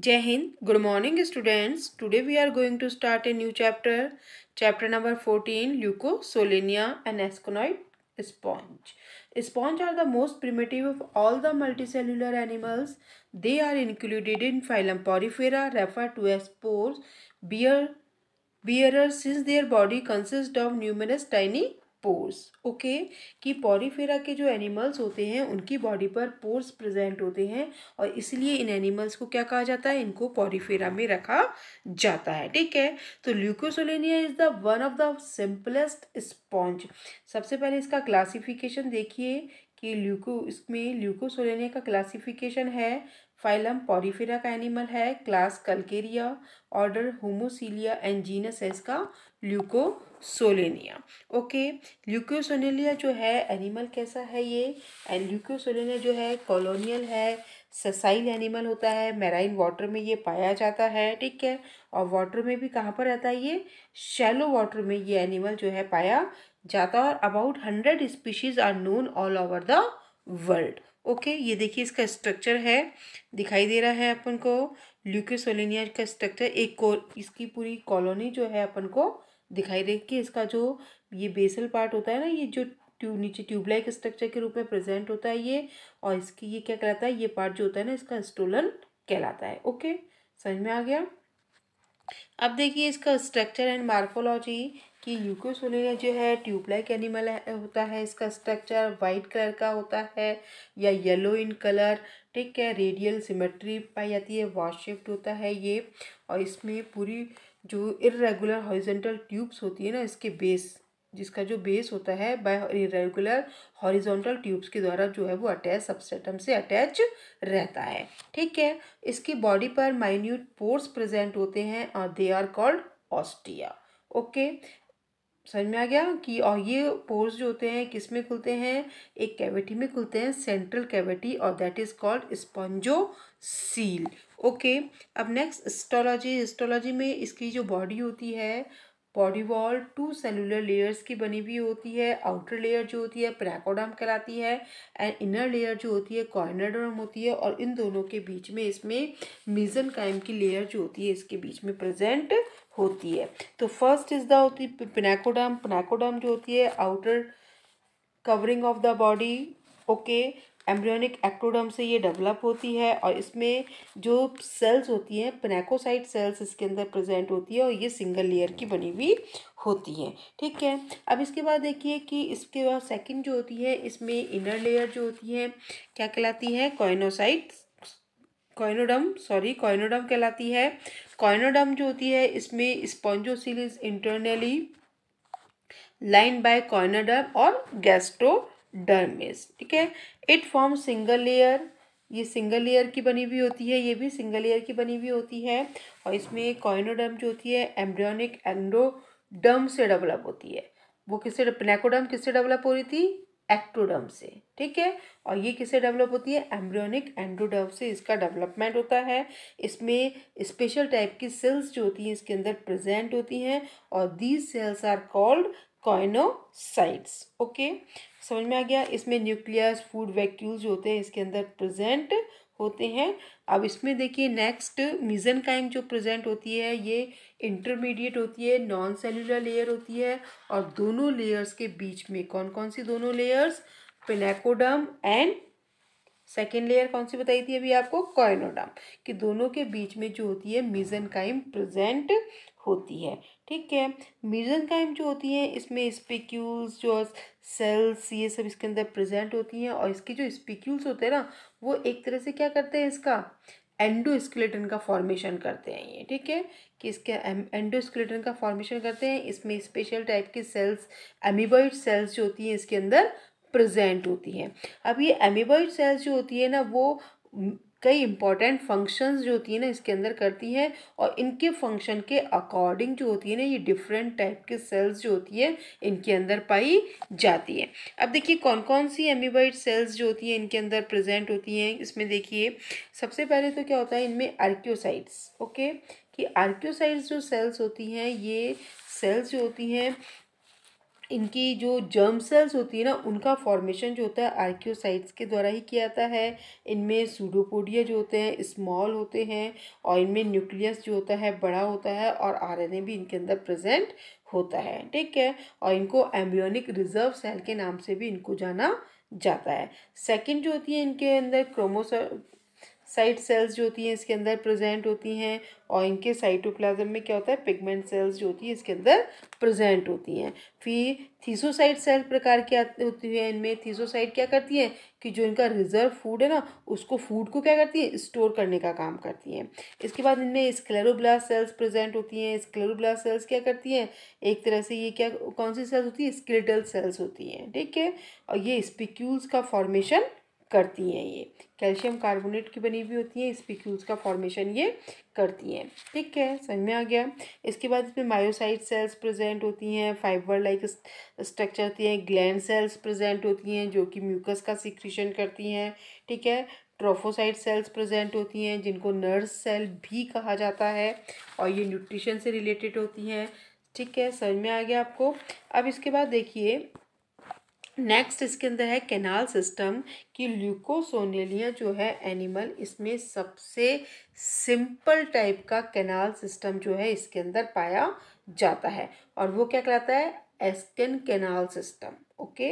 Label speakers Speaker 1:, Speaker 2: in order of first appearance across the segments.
Speaker 1: Jai Hind. Good morning, students. Today we are going to start a new chapter. Chapter number 14 Leucosolenia and Asconoid sponge. Sponge are the most primitive of all the multicellular animals. They are included in phylum Porifera, referred to as spores, bear, bearers, since their body consists of numerous tiny pores okay कि Porifera के जो animals होते हैं, उनकी body पर pores present होते हैं और इसलिए इन एनिमल्स को क्या कहा जाता है? इनको पॉरीफेरा में रखा जाता है, ठीक है? तो Leucosolenia is the one of the simplest sponge सबसे पहले इसका क्लासिफिकेशन देखिए कि ल्यूको इसमें ल्यूकोसोलेनिया का क्लासिफिकेशन है। फाइलम पॉरीफेरा का एनिमल है, class Calcarea, order Homocoelia and genus है इसका, ल्यूकोसोलेनिया। ओके ल्यूकोसोनेलिया जो है, एनिमल कैसा है ये? एंड ल्यूकोसोलेनिया जो है, कॉलोनियल है, ससाइल एनिमल होता है, मेराइन वाटर में ये पाया जाता है, ठीक है? और वाटर में भी कहाँ पर रहता है ये? शैलो वाटर में ये एनिमल जो है पाया जाता है और about hundred species are known all over the world. Okay, ये देखिए इसका स्ट्रक्चर है। दिखाई दे रहा है अपन को ल्यूकोसोलिनिया का स्ट्रक्चर एक को, इसकी पूरी कॉलोनी जो है अपन को दिखाई दे कि इसका जो ये बेसल पार्ट होता है ना, ये जो ट्यूब नीचे ट्यूबलाइक स्ट्रक्चर के रूप में प्रेजेंट होता है ये, और इसकी ये क्या कहलाता है, ये पार्ट जो होता है ना, इसका स्टोलन कहलाता है। ओके, समझ में आ गया? अब देखिए इसका स्ट्रक्चर एंड मार्फोलॉजी कि ल्यूकोसोलिनिया जो है ट्यूबलाइक एनिमल होता है। इसका स्ट्रक्चर वाइट कलर का होता है या येलो इन कलर ठीक है? रेडियल सिमेट्री पाई जाती है वॉश शिफ्ट होता है ये। और इसमें पूरी जो इरेगुलर हॉरिजेंटल ट्यूब्स होती है ना, इसके बेस जिसका जो बेस होता है बाय इरेगुलर हॉरिजॉन्टल ट्यूब्स के द्वारा जो है वो अटैच सबसेटम से अटैच रहता है। ठीक है? इसकी बॉडी पर माइन्यूट पोर्स प्रेजेंट होते हैं और they are called ostia okay समझ में आ गया कि और ये पोर्स जो होते हैं किसमें खुलते हैं? एक कैविटी में खुलते हैं सेंट्रल कैविटी और that is called spongocoel okay अब नेक्स्ट हिस्टोलॉजी हिस्टोलॉजी में इसकी जो बॉडी होती है body wall two cellular layers की बनी हुई होती है, आउटर लेयर जो होती है, प्रैकोडम कहलाती है, एंड इनर लेयर जो होती है कॉर्नरडम होती है, और इन दोनों के बीच में इसमें मिजन काइम की लेयर जो होती है, इसके बीच में प्रेजेंट होती है। तो फ़र्स्ट इज़ द होती पिनाकोडम पिनाकोडम जो होती है, outer covering of the body, okay embryonic ectoderm से ये डेवलप होती है और इसमें जो सेल्स होती हैं पिनेकोसाइट सेल्स इसके अंदर प्रेजेंट होती है और ये सिंगल लेयर की बनी हुई होती है। ठीक है? अब इसके बाद देखिए कि इसके बाद सेकंड जो होती है, इसमें इनर लेयर जो होती है, क्या कहलाती है? कॉइनोसाइट कॉइनोडम सॉरी कॉइनोडम कहलाती है। कॉइनोडम जो होती है, इसमें spongocoel internally line by choanoderm और गैस्ट्रोडर्मिस ठीक है? इट फॉर्म सिंगल लेयर ये सिंगल लेयर की बनी हुई होती है, ये भी सिंगल लेयर की बनी हुई होती है। और इसमें कॉइनोडम जो होती है एम्ब्रियोनिक एंडोडम से डेवलप होती है। वो किससे प्लेकोडम किससे डेवलप हो रही थी? एक्टोडम से, ठीक है? और ये किससे डेवलप होती है? एम्ब्रियोनिक एंड्रोडम से इसका डेवलपमेंट होता है। इसमें स्पेशल टाइप की सेल्स जो होती हैं, इसके अंदर प्रेजेंट होती हैं। और these cells are called choanocytes okay समझ में आ गया? इसमें न्यूक्लियस फ़ूड वैक्यूल्स जो होते हैं, इसके अंदर प्रेजेंट होते हैं। अब इसमें देखिए नेक्स्ट मिजन काइम जो प्रेजेंट होती है, ये इंटरमीडिएट होती है नॉन सेलुलर लेयर होती है, और दोनों लेयर्स के बीच में कौन कौन सी दोनों layers pinacoderm and second layer कौन सी बताई थी अभी आपको? कॉइनोडम कि दोनों के बीच में जो होती है मिजन काइम प्रेजेंट होती है। ठीक है? मिजन काइम जो होती है, इसमें स्पिक्यूल्स जो सेल्स ये सब इसके अंदर प्रेजेंट होती हैं और इसके जो स्पिक्यूल्स होते हैं ना, वो एक तरह से क्या करते हैं इसका? एंडोस्केलेटन का फॉर्मेशन करते हैं ये, ठीक है? कि इसके एंडोस्केलेटन का फॉर्मेशन करते हैं, इसमें स्पेशल टाइप की सेल्स एमिबॉइड सेल्स जो होती हैं इसके अंदर प्रेजेंट होती हैं। अब ये एमिबॉइड सेल्स जो होती है ना, वो कई इंपॉर्टेंट फ़ंक्शंस जो होती है ना इसके अंदर करती हैं और इनके फ़ंक्शन के अकॉर्डिंग जो होती है ना ये डिफरेंट टाइप के सेल्स जो होती है इनके अंदर पाई जाती है। अब देखिए कौन कौन सी एमिबाइड सेल्स जो होती है इनके अंदर प्रेजेंट होती हैं इसमें देखिए, सबसे पहले तो क्या होता है इनमें आर्क्योसाइड्स ओके कि आर्क्योसाइड्स जो सेल्स होती हैं ये सेल्स जो होती हैं इनकी जो जर्म सेल्स होती है ना, उनका फॉर्मेशन जो होता है आर्क्योसाइट्स के द्वारा ही किया जाता है। इनमें सूडोपोडिया जो होते हैं स्मॉल होते हैं और इनमें न्यूक्लियस जो होता है, बड़ा होता है और आरएनए भी इनके अंदर प्रेजेंट होता है, ठीक है? और इनको एम्ब्रियोनिक रिज़र्व सेल के नाम से भी इनको जाना जाता है। सेकंड जो होती है इनके अंदर क्रोमोसो साइट सेल्स जो होती हैं इसके अंदर प्रेजेंट होती हैं और इनके साइटोप्लाज्म में क्या होता है? पिगमेंट सेल्स जो होती है इसके अंदर प्रेजेंट होती हैं। फिर थीसोसाइट सेल प्रकार की होती है? इनमें थीसोसाइट क्या करती हैं कि जो इनका रिज़र्व फ़ूड है ना, उसको फ़ूड को क्या करती है? स्टोर करने का काम करती हैं। इसके बाद इनमें स्क्लेरोब्लास्ट सेल्स प्रेजेंट होती हैं। स्क्लेरोब्लास्ट सेल्स क्या करती हैं? एक तरह से ये क्या, कौन सी सेल्स होती है? स्केलेटल सेल्स होती हैं। ठीक है? और ये स्पिक्यूल्स का फॉर्मेशन करती हैं ये। कैल्शियम कार्बोनेट की बनी हुई होती है, स्पिक्यूल्स का फॉर्मेशन ये करती हैं। ठीक है, समझ में आ गया? इसके बाद इसमें मायोसाइट सेल्स प्रेजेंट होती हैं फाइबर लाइक स्ट्रक्चर होती हैं ग्लैंड सेल्स प्रेजेंट होती हैं, जो कि म्यूकस का सिक्रीशन करती हैं। ठीक है ट्रोफोसाइट सेल्स प्रेजेंट होती हैं, जिनको नर्स सेल भी कहा जाता है, और ये न्यूट्रिशन से रिलेटेड होती हैं। ठीक है, समझ में आ गया आपको? अब इसके बाद देखिए नेक्स्ट इसके अंदर है कैनाल सिस्टम कि ल्यूकोसोनेलिया जो है एनिमल इसमें सबसे सिंपल टाइप का कैनाल सिस्टम जो है इसके अंदर पाया जाता है। और वो क्या कहलाता है? Ascon canal system okay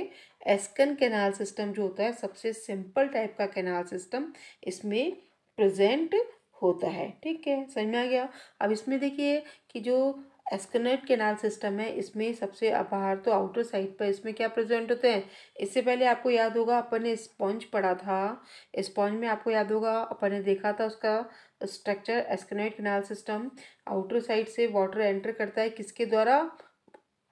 Speaker 1: ascon canal system जो होता है, सबसे सिंपल टाइप का कैनाल सिस्टम इसमें प्रेजेंट होता है, ठीक है? समझ में आ गया? अब इसमें देखिए कि जो एस्कनेट केनाल सिस्टम है, इसमें सबसे बाहर तो आउटर साइड पर इसमें क्या प्रेजेंट होते हैं? इससे पहले आपको याद होगा, अपन ने स्पॉन्ज पढ़ा था। स्पॉन्ज में आपको याद होगा, अपन ने देखा था उसका structure asconoid canal system outer side से वाटर एंटर करता है, किसके द्वारा?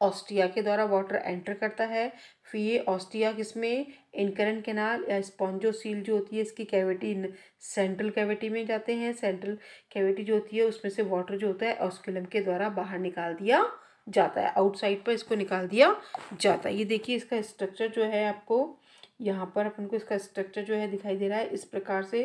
Speaker 1: ऑस्ट्रिया के द्वारा वाटर एंटर करता है। फिर ये ऑस्टिया किसमें? इनकरेंट केनाल या स्पॉन्जो सील जो होती है, इसकी कैविटी सेंट्रल कैविटी में जाते हैं। सेंट्रल कैविटी जो होती है, उसमें से वाटर जो होता है ऑस्कुलम के द्वारा बाहर निकाल दिया जाता है। आउटसाइड पर इसको निकाल दिया जाता है। ये देखिए, इसका स्ट्रक्चर जो है आपको, यहाँ पर अपन को इसका स्ट्रक्चर जो है दिखाई दे रहा है। इस प्रकार से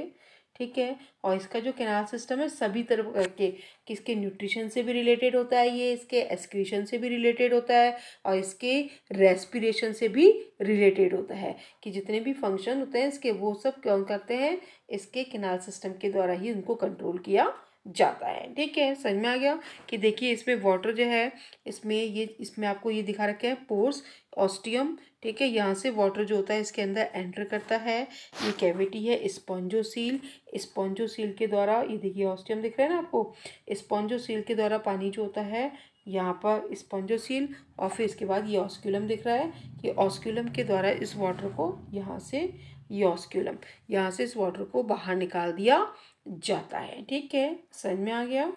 Speaker 1: ठीक है? और इसका जो कैनाल सिस्टम है, सभी तरह के, किसके न्यूट्रिशन से भी रिलेटेड होता है ये, इसके एस्क्रीशन से भी रिलेटेड होता है और इसके रेस्पिरेशन से भी रिलेटेड होता है कि जितने भी फ़ंक्शन होते हैं, इसके वो सब कौन करते हैं? इसके कैनाल सिस्टम के द्वारा ही उनको कंट्रोल किया जाता है। ठीक है? समझ में आ गया? कि देखिए, इसमें वाटर जो है, इसमें ये, इसमें आपको ये दिखा रखे हैं पोर्स ऑस्टियम ठीक है, यहाँ से वाटर जो होता है इसके अंदर एंटर करता है। ये कैविटी है स्पॉन्जोसील स्पॉन्जोसील के द्वारा, ये देखिए ऑस्टियम दिख रहा है ना आपको? स्पॉन्जोसील के द्वारा पानी जो होता है, यहाँ पर स्पॉन्जोसील और फिर इसके बाद ये ऑस्क्यूलम दिख रहा है। कि ऑस्क्यूलम के द्वारा इस वाटर को यहाँ से, ये ऑस्क्यूलम यहाँ से इस वाटर को बाहर निकाल दिया जाता है। ठीक है, समझ में आ गया?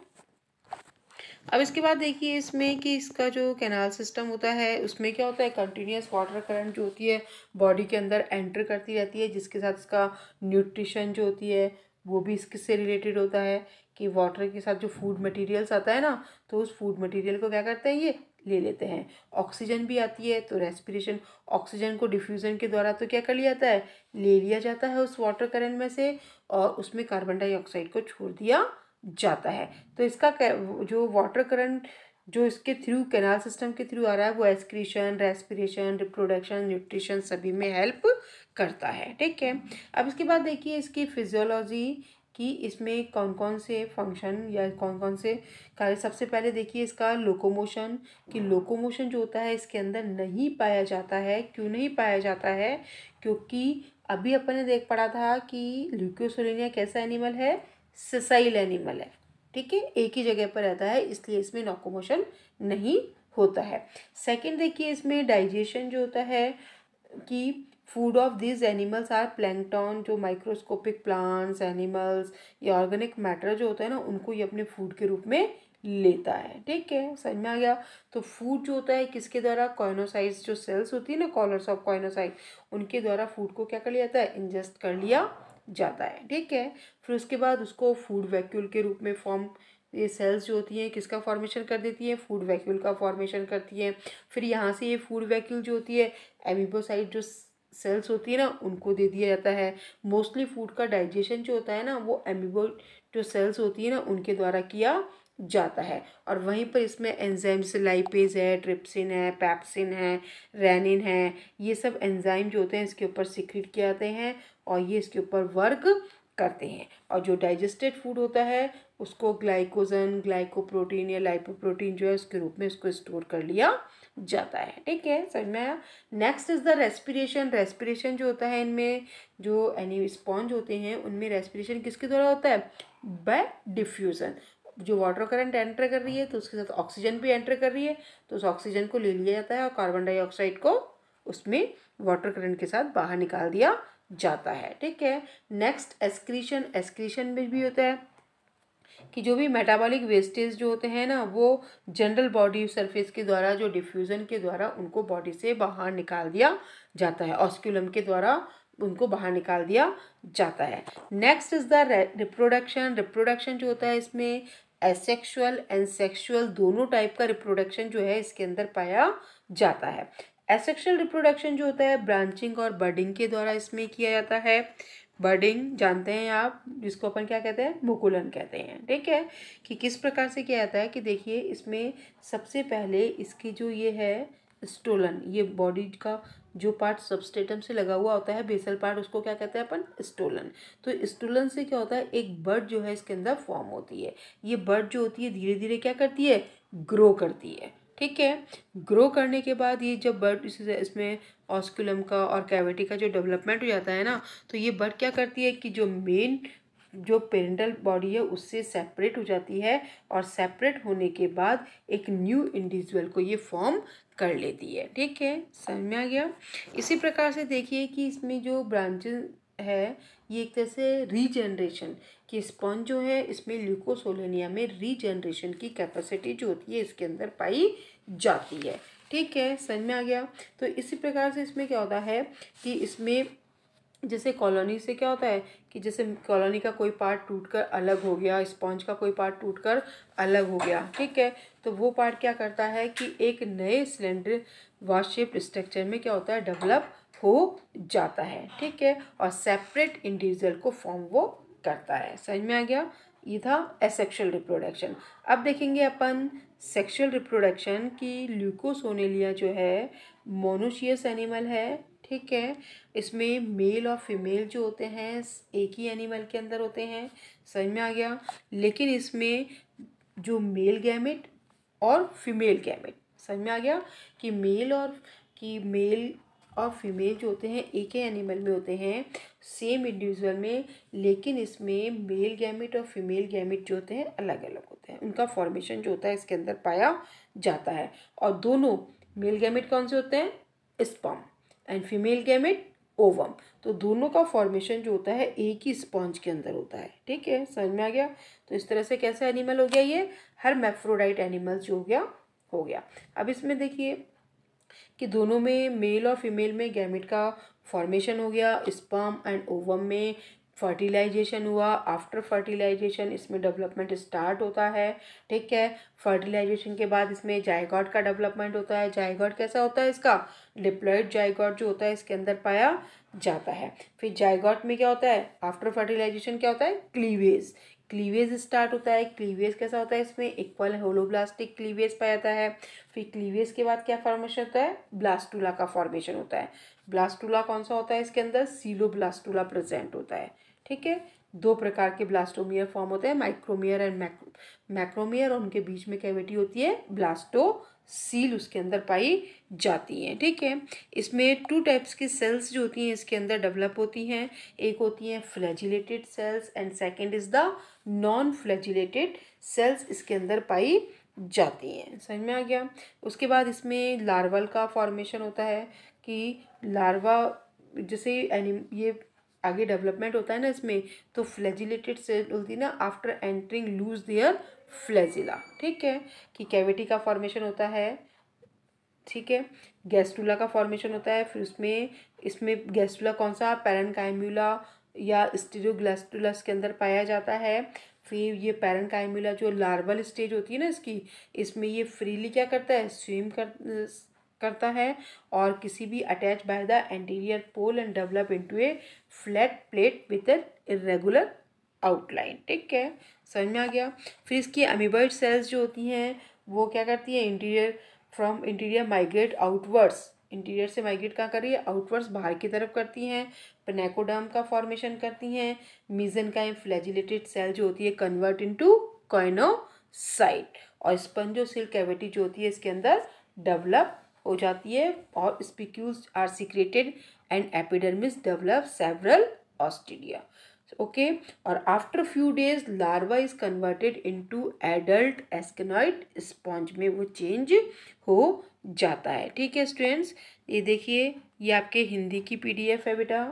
Speaker 1: अब इसके बाद देखिए इसमें कि इसका जो कैनाल सिस्टम होता है, उसमें क्या होता है? कंटिन्यूस वाटर करंट जो होती है बॉडी के अंदर एंटर करती रहती है, जिसके साथ इसका न्यूट्रिशन जो होती है, वो भी इससे रिलेटेड होता है कि वाटर के साथ जो फ़ूड मटेरियल्स आता है ना तो उस फ़ूड मटेरियल को क्या करते हैं? ये ले लेते हैं। ऑक्सीजन भी आती है तो रेस्पिरेशन ऑक्सीजन को डिफ्यूज़न के द्वारा तो क्या कर लिया जाता है? ले लिया जाता है उस वाटर करंट में से और उसमें कार्बन डाइऑक्साइड को छोड़ दिया जाता है। तो इसका जो वाटर करंट जो इसके थ्रू कैनाल सिस्टम के थ्रू आ रहा है, वो एक्सक्रीशन रेस्पिरेशन रिप्रोडक्शन न्यूट्रिशन सभी में हेल्प करता है, ठीक है? अब इसके बाद देखिए इसकी फिजियोलॉजी कि इसमें कौन कौन से फ़ंक्शन या कौन कौन से कार्य, सबसे पहले देखिए इसका लोकोमोशन कि लोकोमोशन जो होता है, इसके अंदर नहीं पाया जाता है। क्यों नहीं पाया जाता है? क्योंकि अभी अपन ने देख पड़ा था कि ल्यूकोसोलिनिया कैसा एनिमल है? ससाइल एनिमल है। ठीक है? एक ही जगह पर रहता है, इसलिए इसमें लोकोमोशन नहीं होता है। सेकंड देखिए, इसमें डाइजेशन जो होता है कि food of this animals are plankton जो माइक्रोस्कोपिक प्लांट्स एनिमल्स या ऑर्गेनिक मैटर जो होता है ना, उनको ये अपने फ़ूड के रूप में लेता है। ठीक है? समझ में आ गया? तो फ़ूड जो होता है, किसके द्वारा? कॉइनोसाइड्स जो सेल्स होती है ना कॉलर्स ऑफ़ कॉइनोसाइड उनके द्वारा फ़ूड को क्या कर लिया जाता है? इंजेस्ट कर लिया जाता है, ठीक है? फिर उसके बाद उसको फ़ूड वैक्यूल के रूप में फॉर्म ये सेल्स जो होती हैं, किसका फॉर्मेशन कर देती हैं? फ़ूड वैक्यूल का फॉर्मेशन करती हैं। फिर यहाँ से ये फ़ूड वैक्यूल जो होती है एमिबोसाइड जो सेल्स होती है ना, उनको दे दिया जाता है। मोस्टली फ़ूड का डाइजेशन जो होता है ना, वो एमिबो जो सेल्स होती है ना, उनके द्वारा किया जाता है। और वहीं पर इसमें एंजाइम से लाइपेज है ट्रिप्सिन है पैप्सिन है रैनिन है, ये सब एंजाइम जो होते हैं, इसके ऊपर सिक्रिट किए जाते हैं। और ये इसके ऊपर वर्क करते हैं। और जो डाइजेस्टेड फ़ूड होता है, उसको ग्लाइकोजन ग्लाइकोप्रोटीन या लाइपोप्रोटीन जो है, उसके रूप में उसको स्टोर कर लिया जाता है। ठीक है, समझ में आया? Next is the respiration respiration जो होता है इनमें, जो एनी स्पॉन्ज होते हैं, उनमें रेस्पिरेशन किसके द्वारा होता है? बाय डिफ्यूज़न जो वाटर करंट एंटर कर रही है तो उसके साथ ऑक्सीजन भी एंटर कर रही है तो उस ऑक्सीजन को ले लिया जाता है और कार्बन डाइऑक्साइड को उसमें वाटर करंट के साथ बाहर निकाल दिया जाता है, ठीक है? नेक्स्ट एस्क्रीशन एस्क्रीशन में भी होता है कि जो भी मेटाबॉलिक वेस्टेज जो होते हैं ना, वो जनरल बॉडी सरफेस के द्वारा, जो डिफ्यूज़न के द्वारा उनको बॉडी से बाहर निकाल दिया जाता है ऑस्क्यूलम के द्वारा उनको बाहर निकाल दिया जाता है। Next is the reproduction reproduction जो होता है इसमें एसेक्सुअल एंड सेक्सुअल दोनों टाइप का रिप्रोडक्शन जो है इसके अंदर पाया जाता है। एसेक्सुअल रिप्रोडक्शन जो होता है ब्रांचिंग और बर्डिंग के द्वारा इसमें किया जाता है। बर्डिंग जानते हैं आप, जिसको अपन क्या कहते हैं? मुकुलन कहते हैं। ठीक है? कि किस प्रकार से किया जाता है कि देखिए, इसमें सबसे पहले इसकी जो ये है स्टोलन ये बॉडी का जो पार्ट सबस्टेटम से लगा हुआ होता है बेसल पार्ट उसको क्या कहते हैं अपन? स्टोलन तो स्टोलन से क्या होता है? एक बर्ड जो है, इसके अंदर फॉर्म होती है। ये बर्ड जो होती है धीरे धीरे क्या करती है? ग्रो करती है। ठीक है? ग्रो करने के बाद ये जब बर्ड इसमें ऑस्कुलम का और कैविटी का जो डेवलपमेंट हो जाता है ना तो ये बर्ड क्या करती है कि जो मेन जो पेरेंटल बॉडी है, उससे सेपरेट हो जाती है और सेपरेट होने के बाद एक न्यू इंडिविजुअल को ये फॉर्म कर लेती है। ठीक है? समझ में आ गया? इसी प्रकार से देखिए कि इसमें जो ब्रांचेस है, ये एक तरह से रीजनरेशन कि स्पॉन्ज जो है, इसमें ल्यूकोसोलेनिया में रीजनरेशन की कैपेसिटी जो होती है, इसके अंदर पाई जाती है। ठीक है, समझ में आ गया? तो इसी प्रकार से इसमें क्या होता है कि इसमें जैसे कॉलोनी से क्या होता है कि जैसे कॉलोनी का कोई पार्ट टूटकर अलग हो गया स्पॉन्ज का कोई पार्ट टूटकर अलग हो गया, ठीक है? तो वो पार्ट क्या करता है कि एक नए सिलेंडर वॉशेप स्ट्रक्चर में क्या होता है डेवलप हो जाता है, ठीक है? और सेपरेट इंडिविजुअल को फॉर्म वो करता है। समझ में आ गया? ये था एसेक्शुअल रिप्रोडक्शन अब देखेंगे अपन सेक्सुअल रिप्रोडक्शन की ल्यूकोसोनेलिया जो है मोनोशियस एनिमल है, ठीक है? इसमें मेल और फीमेल जो होते हैं, एक ही एनिमल के अंदर होते हैं। समझ में आ गया? लेकिन इसमें जो मेल गैमिट और फीमेल गैमिट समझ में आ गया? कि मेल और, कि मेल और फीमेल जो होते हैं, एक ही एनिमल में होते हैं सेम इंडिविजुअल में, लेकिन इसमें मेल गैमिट और फीमेल गैमिट जो होते हैं अलग अलग होते हैं। उनका फॉर्मेशन जो होता है, इसके अंदर पाया जाता है। और दोनों मेल गैमिट कौन से होते हैं? Sperm and female gamete ovum तो दोनों का फॉर्मेशन जो होता है, एक ही स्पॉन्ज के अंदर होता है। ठीक है? समझ में आ गया? तो इस तरह से कैसे एनिमल हो गया ये? हर मैफ्रोडाइट एनिमल्स जो हो गया हो गया। अब इसमें देखिए कि दोनों में मेल और फीमेल में गैमिट का फॉर्मेशन हो गया स्पर्म एंड ओवम में फर्टिलाइजेशन हुआ। आफ्टर फर्टिलाइजेशन इसमें डेवलपमेंट स्टार्ट होता है, ठीक है? फर्टिलाइजेशन के बाद इसमें जायगॉट का डेवलपमेंट होता है। जायगॉट कैसा होता है इसका? डिप्लॉयड जायगॉट जो होता है, इसके अंदर पाया जाता है। फिर जायगॉट में क्या होता है? आफ्टर फर्टिलाइजेशन क्या होता है? क्लीवेज क्लीवेज स्टार्ट होता है क्लीवेज कैसा होता है इसमें? इक्वल होलोब्लास्टिक क्लीवेज पाया जाता है, फिर क्लीवेज के बाद क्या फॉर्मेशन होता है? ब्लास्टूला का फॉर्मेशन होता है। ब्लास्टूला कौन सा होता है इसके अंदर? सीलो ब्लास्टूला प्रेजेंट होता है। ठीक है? दो प्रकार के ब्लास्टोमियर फॉर्म होते हैं माइक्रोमियर एंड मैक्रोमियर और उनके बीच में कैविटी होती है ब्लास्टो सील उसके अंदर पाई जाती हैं, ठीक है? इसमें टू टाइप्स की सेल्स जो होती हैं, इसके अंदर डेवलप होती हैं, एक होती हैं flagellated cells and second is the non flagellated cells इसके अंदर पाई जाती हैं, समझ में आ गया? उसके बाद इसमें लार्वल का फॉर्मेशन होता है कि लार्वा जैसे एनिम ये आगे डेवलपमेंट होता है ना इसमें तो फ्लैजिलेटेड सेल होती है ना after entering lose their flagella ठीक है? कि कैविटी का फॉर्मेशन होता है, ठीक है? गैस्टूला का फॉर्मेशन होता है, फिर उसमें, इसमें गैस्टूला कौन सा? पैरनकाइम्यूला या स्टीरियोग्लास्टुलस के अंदर पाया जाता है। फिर ये पैरनकाइम्यूला जो लार्वल स्टेज होती है ना इसकी, इसमें ये फ्रीली क्या करता है? स्विम कर करता है और किसी भी attach by the anterior pole and develop into a flat plate with an irregular outline ठीक है? समझ में आ गया? फिर इसकी अमीबॉइड सेल्स जो होती हैं, वो क्या करती हैं? Interior from interior migrate outwards interior से माइग्रेट कहाँ कर रही है? आउटवर्ड्स बाहर की तरफ़ करती हैं। पेनेकोडर्म का फॉर्मेशन करती हैं। मीजन का फ्लैजिलेटेड सेल जो होती है कन्वर्ट इनटू कॉइनोसाइट और स्पंजोसिल कैविटी जो होती है, इसके अंदर डेवलप हो जाती है और spicules are secreted and epidermis develop several ostia okay और after few days larva is converted into adult asconoid sponge में वो चेंज हो जाता है। ठीक है स्टूडेंट्स ये देखिए, ये आपके हिंदी की पीडीएफ है बेटा।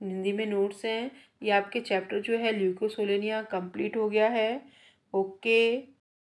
Speaker 1: हिंदी में नोट्स हैं। ये आपके चैप्टर जो है ल्यूकोसोलेनिया कंप्लीट हो गया है। ओके